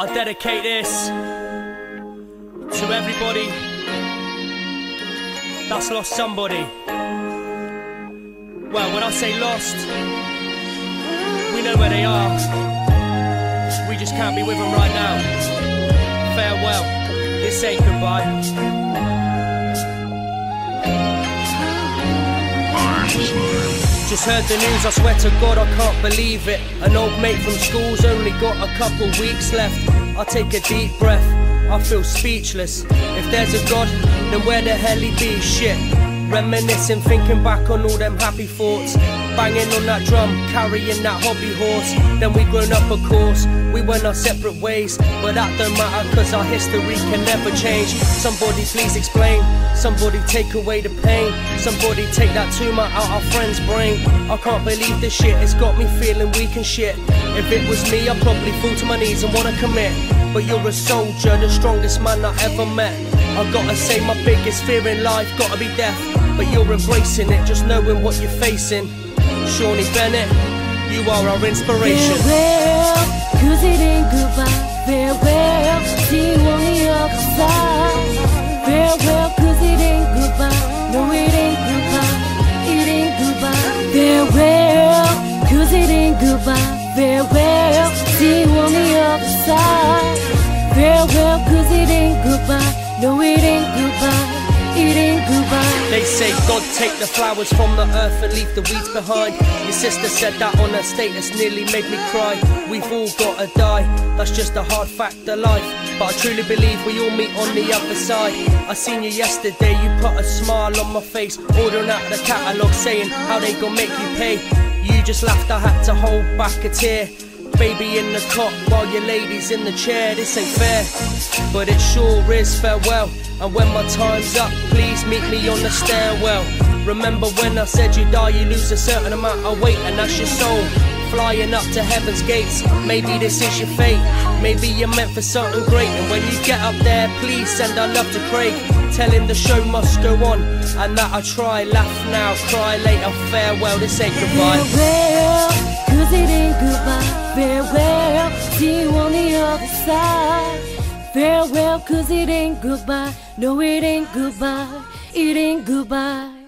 I dedicate this to everybody that's lost somebody. Well, when I say lost, we know where they are. We just can't be with them right now. Farewell. This ain't goodbye. Just heard the news, I swear to God I can't believe it. An old mate from school's only got a couple weeks left. I take a deep breath, I feel speechless. If there's a God, then where the hell he be? Shit. Reminiscing, thinking back on all them happy thoughts. Banging on that drum, carrying that hobby horse. Then we grown up, of course. We went our separate ways, but that don't matter, cause our history can never change. Somebody please explain. Somebody take away the pain. Somebody take that tumor out our friend's brain. I can't believe this shit, it's got me feeling weak and shit. If it was me, I'd probably fall to my knees and wanna commit. But you're a soldier, the strongest man I ever met. I gotta say, my biggest fear in life gotta be death. But you're embracing it, just knowing what you're facing. Seany Bennett, you are our inspiration. Farewell, cause it ain't goodbye. Farewell, see you on the other side. Farewell, cause it ain't goodbye. No, it ain't goodbye. It ain't goodbye. Farewell, cause it ain't goodbye. Farewell, see you on the other side. Farewell, cause it ain't goodbye. No, it ain't goodbye. It ain't goodbye. They say God take the flowers from the earth and leave the weeds behind. Your sister said that on her status, nearly made me cry. We've all gotta die, that's just a hard fact of life. But I truly believe we all meet on the other side. I seen you yesterday, you put a smile on my face, ordering out the catalogue, saying how they gon' make you pay. You just laughed, I had to hold back a tear. Baby in the cot while your lady's in the chair, this ain't fair. But it sure is farewell. And when my time's up, please meet me on the stairwell. Remember when I said you die, you lose a certain amount of weight, and that's your soul. Flying up to heaven's gates, maybe this is your fate. Maybe you're meant for something great, and when you get up there, please send our love to Craig. Tell him the show must go on, and that I try, laugh now, cry later, farewell, this ain't goodbye. Farewell, cause it ain't goodbye. Farewell, see you on the other side. Farewell, cause it ain't goodbye. No, it ain't goodbye. It ain't goodbye.